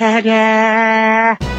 Yeah.